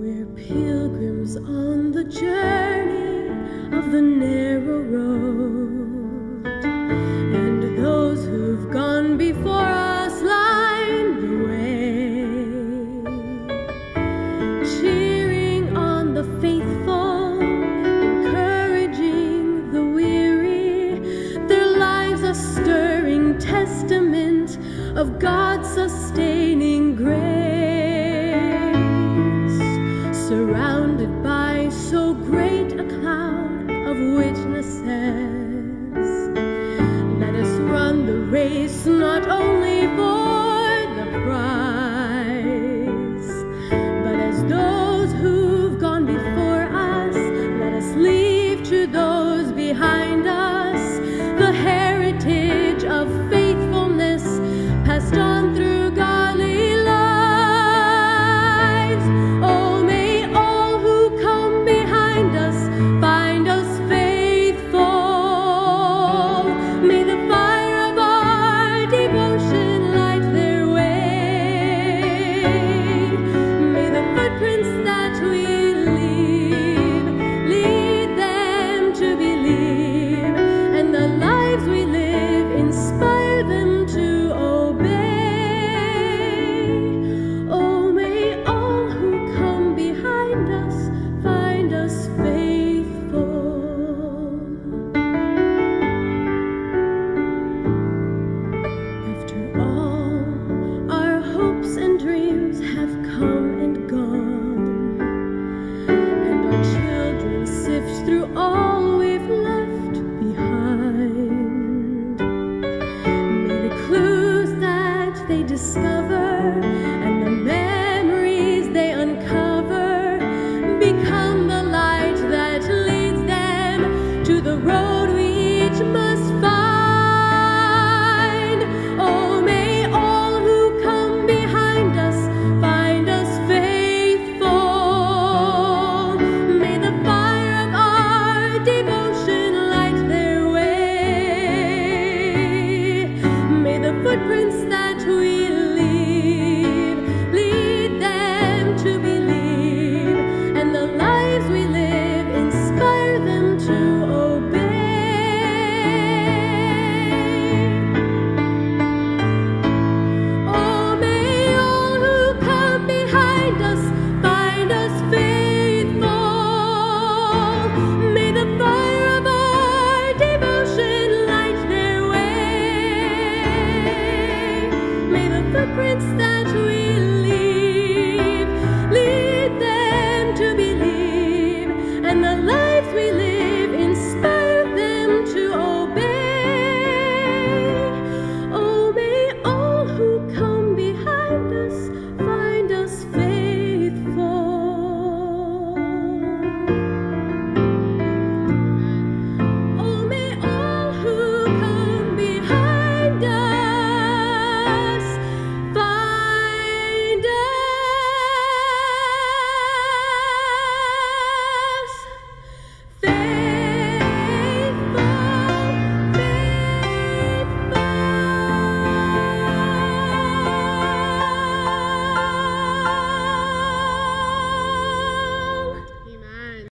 We're pilgrims on the journey of the narrow road, and those who've gone before us line the way, cheering on the faithful, encouraging the weary. Their lives a stirring testament of God's surrounded by so great a cloud of witnesses. Let us run the race not only for prints that